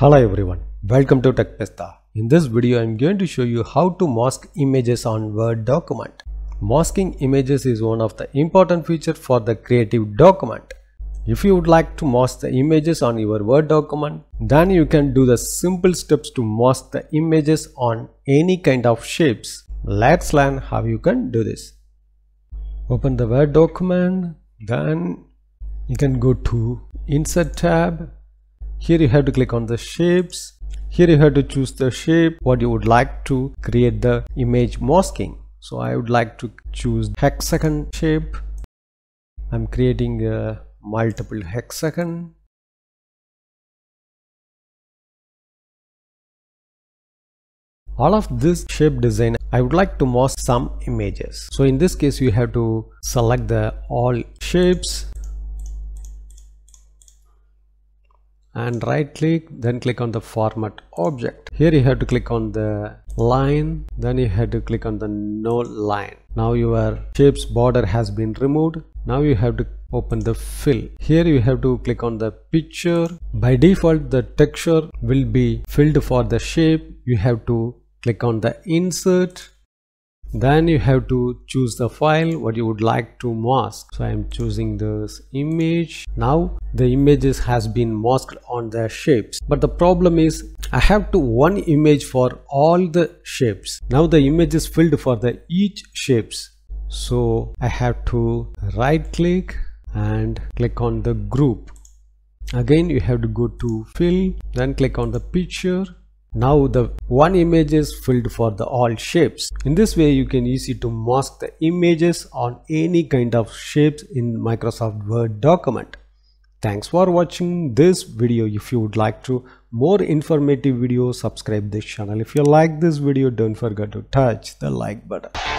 Hello everyone, welcome to Tech Pistha. In this video, I'm going to show you how to mask images on Word document. Masking images is one of the important feature for the creative document. If you would like to mask the images on your Word document, then you can do the simple steps to mask the images on any kind of shapes. Let's learn how you can do this. Open the Word document, then you can go to Insert tab here you have to click on the shapes. Here you have to choose the shape what you would like to create the image masking. So I would like to choose hexagon shape. I'm creating a multiple hexagon. All of this shape design I would like to mask some images. So in this case you have to select the all shapes and right click then click on the format object. Here you have to click on the line then you have to click on the no line. Now your shapes border has been removed. Now you have to open the fill. Here you have to click on the picture. By default the texture will be filled for the shape. You have to click on the insert. Then you have to choose the file what you would like to mask. So i am choosing this image. Now the images has been masked on the shapes. But the problem is i have to one image for all the shapes. Now the image is filled for the each shapes. So i have to right click and click on the group. Again you have to go to fill then click on the picture. Now the one image is filled for the all shapes. In this way you can easy to mask the images on any kind of shapes in Microsoft Word document. Thanks for watching this video. If you would like to more informative videos, subscribe this channel. If you like this video don't forget to touch the like button.